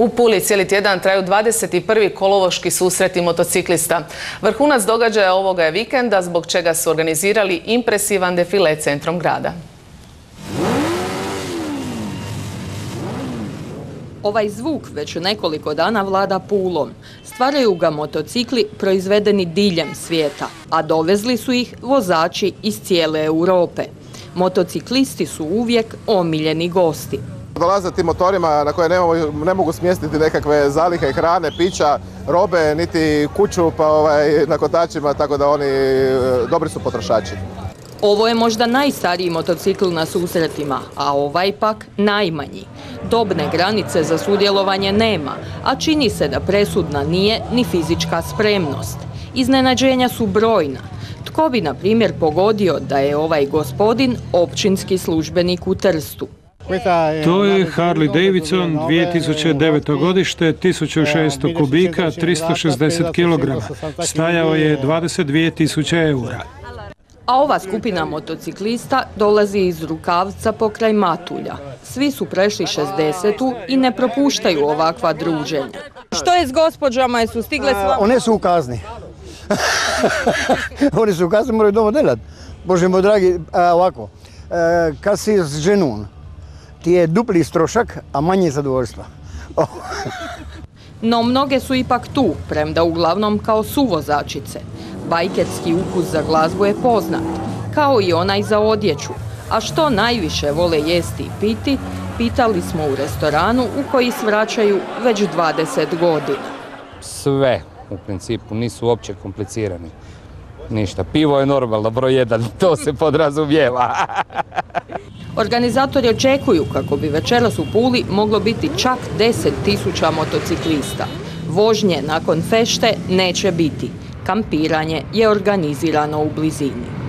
U Puli cijeli tjedan traju 21. kolovoški susreti motociklista. Vrhunac događaja ovoga je vikenda, zbog čega su organizirali impresivan defile centrom grada. Ovaj zvuk već nekoliko dana vlada Pulom. Stvaraju ga motocikli proizvedeni diljem svijeta, a dovezli su ih vozači iz cijele Europe. Motociklisti su uvijek omiljeni gosti dolaze tim motorima na koje ne mogu smjestiti nekakve zalihe hrane, pića, robe, niti kuću pa ovaj, na kotačima, tako da oni e, dobri su potrošači. Ovo je možda najstariji motocikl na susretima, a ovaj pak najmanji. Dobne granice za sudjelovanje nema, a čini se da presudna nije ni fizička spremnost. Iznenađenja su brojna. Tko bi, na primjer, pogodio da je ovaj gospodin općinski službenik u Trstu? To je Harley Davidson 2009. godište, 1600 kubika, 360 kg. Stajao je 22.000 eura. A ova skupina motociklista dolazi iz Rukavca pokraj Matulja. Svi su prešli 60 i ne propuštaju ovakva druženja. Što je s gospođama, su stigle s One su u kazni. One su u kazni, moraju doma delati. Bože moj dragi, ovako, kad si s ženom, ti je dupli strošak, a manje zadovoljstva. no mnoge su ipak tu, premda uglavnom kao suvozačice. Bajkerski ukus za glazbu je poznat, kao i onaj za odjeću. A što najviše vole jesti i piti, pitali smo u restoranu u koji svraćaju već 20 godina. Sve u principu nisu uopće komplicirani. Ništa, pivo je normalno, broj jedan, to se podrazumijeva. Organizatori očekuju kako bi večeras u Puli moglo biti čak 10.000 motociklista. Vožnje nakon fešte neće biti. Kampiranje je organizirano u blizini.